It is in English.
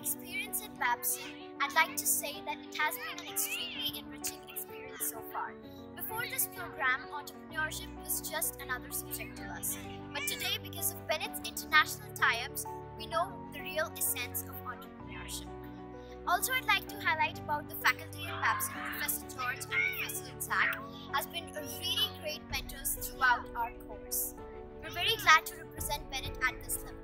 Experience at Babson, I'd like to say that it has been an extremely enriching experience so far. Before this program, entrepreneurship was just another subject to us. But today, because of Bennett's international tie ups, we know the real essence of entrepreneurship. Also, I'd like to highlight about the faculty at Babson, Professor George and Professor Zach, has been a really great mentors throughout our course. We're very glad to represent Bennett at this level.